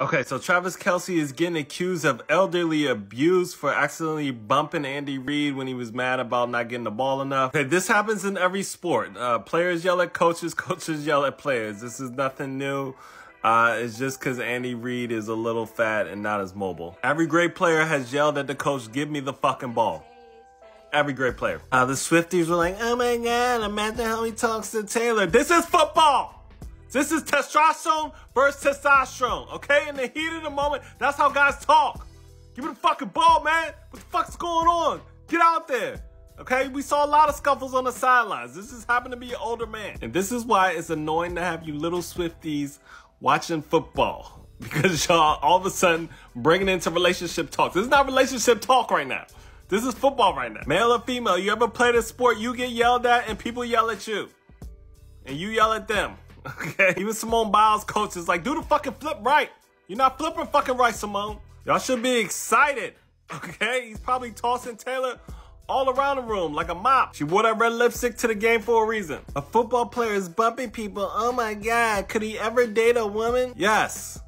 Okay, so Travis Kelce is getting accused of elderly abuse for accidentally bumping Andy Reid when he was mad about not getting the ball enough. Okay, this happens in every sport. Uh, players yell at coaches, coaches yell at players. This is nothing new. Uh, it's just because Andy Reid is a little fat and not as mobile. Every great player has yelled at the coach, give me the fucking ball. Every great player. Uh, the Swifties were like, oh my god, imagine how he talks to Taylor. This is football! This is testosterone versus testosterone, okay? In the heat of the moment, that's how guys talk. Give me the fucking ball, man. What the fuck's going on? Get out there. Okay, we saw a lot of scuffles on the sidelines. This is happened to be an older man. And this is why it's annoying to have you little Swifties watching football. Because y'all all of a sudden bringing into relationship talk. This is not relationship talk right now. This is football right now. Male or female, you ever played a sport, you get yelled at and people yell at you. And you yell at them. Okay? Even Simone Biles' coach is like, do the fucking flip right. You're not flipping fucking right, Simone. Y'all should be excited. Okay? He's probably tossing Taylor all around the room like a mop. She wore that red lipstick to the game for a reason. A football player is bumping people. Oh my god, could he ever date a woman? Yes.